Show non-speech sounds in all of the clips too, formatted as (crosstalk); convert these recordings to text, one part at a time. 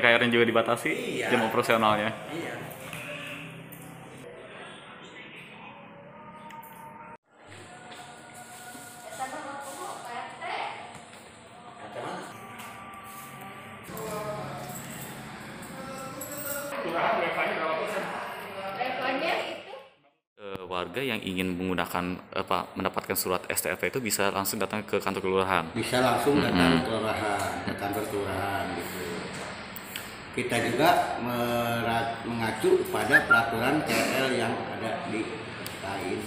KRN juga dibatasi Iya. jam operasionalnya. Iya. Eh, warga yang ingin menggunakan apa mendapatkan surat STRP itu bisa langsung datang ke kantor kelurahan. Bisa langsung datang ke kelurahan, ke kantor kelurahan gitu. Kita juga merat- mengacu pada peraturan KL yang ada di lain.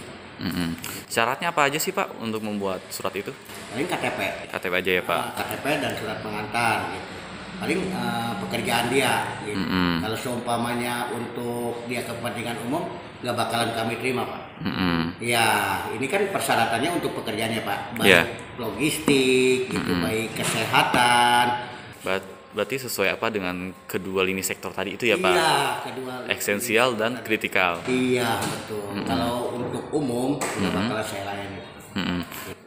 Mm-mm. Syaratnya apa aja sih Pak untuk membuat surat itu? Paling KTP. KTP aja ya Pak. Ah, KTP dan surat pengantar gitu. Paling eh, pekerjaan dia gitu. Mm-mm. Kalau seumpamanya untuk dia kepentingan umum nggak bakalan kami terima pak. Mm-mm. Ya ini kan persyaratannya untuk pekerjaannya pak. Baik Iya. logistik gitu, baik kesehatan. Ber- berarti sesuai apa dengan kedua lini sektor tadi itu ya Pak? Iya kedua. Esensial dan kritikal. Iya betul. Kalau untuk umum nggak bakalan saya layani. Mm-mm.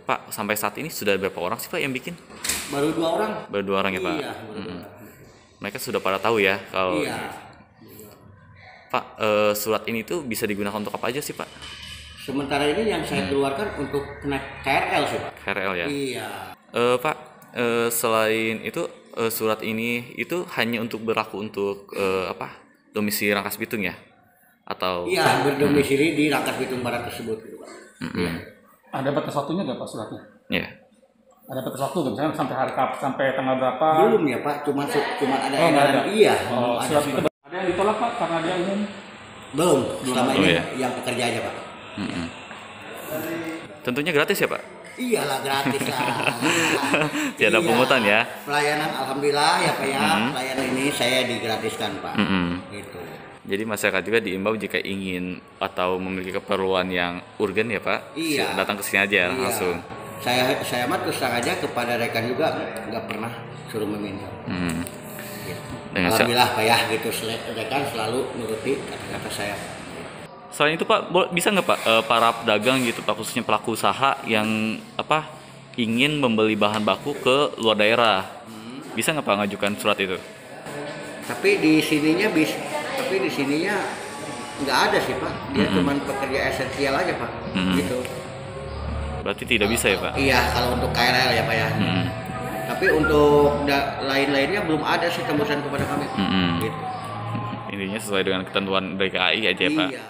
Pak sampai saat ini sudah berapa orang sih Pak yang bikin? Baru dua orang. Baru dua orang ya Pak. Iya baru dua orang. Mereka sudah pada tahu ya kalau Iya. Pak eh, surat ini tuh bisa digunakan untuk apa aja sih Pak? Sementara ini yang saya keluarkan untuk kena KRL sih pak. KRL ya. Iya. Eh, Pak, eh, selain itu eh, surat ini itu hanya untuk berlaku untuk eh, apa? Domisili Rangkas Bitung ya? Atau Iya berdomisili di Rangkas Bitung Barat tersebut gitu pak. Iya. Ada batas waktunya nggak pak suratnya? ya? Ada batas waktu nggak? Misalnya sampai hari kap sampai tanggal berapa? Belum ya Pak, cuma cuma ada Oh, ada. Iya, Oh, ada. surat itu ada yang ditolak pak karena dia umum. Belum, selama Oh, ini iya. yang pekerja aja Pak. Mm-mm. Tentunya gratis ya Pak? Iyalah gratis lah. (laughs) Tiada Iya. pungutan ya? Pelayanan alhamdulillah ya Pak ya. Mhm. Pelayanan ini saya digratiskan Pak. Mm-mm. Gitu. Jadi masyarakat juga diimbau jika ingin atau memiliki keperluan yang urgen ya Pak, Iya. datang ke sini aja Iya. langsung. Saya saya mah terus terang aja kepada rekan juga nggak pernah suruh meminta. Mm. Gitu. Alhamdulillah Pak ya gitu rekan selalu nuruti kata-kata saya. Selain itu Pak, bisa nggak Pak eh, para pedagang gitu Pak khususnya pelaku usaha yang apa ingin membeli bahan baku ke luar daerah, bisa nggak Pak ngajukan surat itu? Tapi di sininya bis, tapi di sininya nggak ada sih Pak. Dia Mhm. cuman pekerja esensial aja Pak. Mhm. Gitu. Berarti tidak bisa ya Pak? Iya kalau untuk KRL ya Pak ya. Mm-mm. Tapi untuk lain-lainnya belum ada sih tembusan kepada kami. Mm-mm. Gitu. Intinya sesuai dengan ketentuan dari KAI aja ya Pak. Iya.